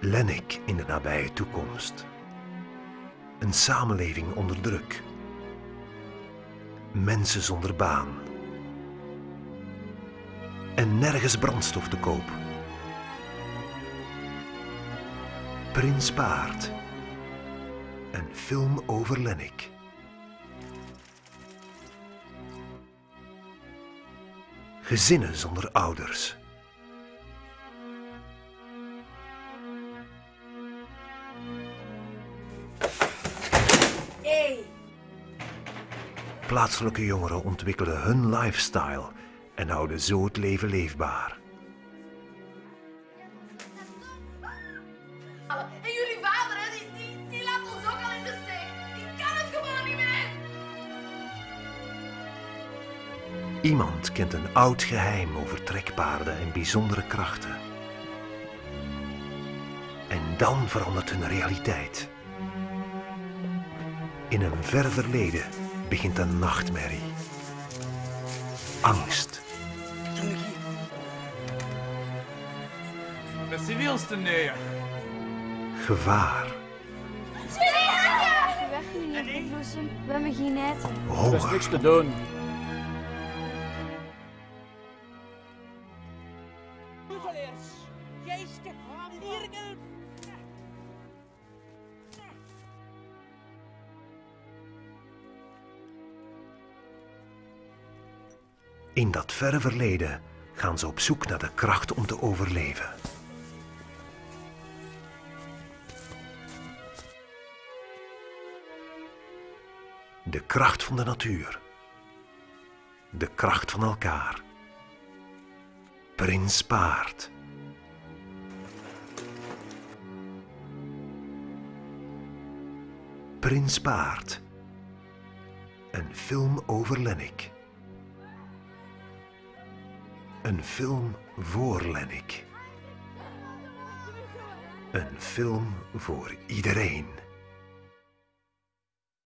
Lennik in de nabije toekomst. Een samenleving onder druk. Mensen zonder baan. En nergens brandstof te koop. Prins Paard. Een film over Lennik. Gezinnen zonder ouders. Hey. Plaatselijke jongeren ontwikkelen hun lifestyle en houden zo het leven leefbaar. En jullie vader, hè, die, die, die laat ons ook al in de steek. Ik kan het gewoon niet meer. Iemand kent een oud geheim over trekpaarden en bijzondere krachten. En dan verandert hun realiteit. In een ver verleden begint een nachtmerrie. Angst, De civielste neer. gevaar, we hebben geen eten. Er is niks te doen. Geesten, In dat verre verleden gaan ze op zoek naar de kracht om te overleven. De kracht van de natuur. De kracht van elkaar. Prins Paard. Prins Paard. Een film over Lennik. Een film voor Lennik. Een film voor iedereen.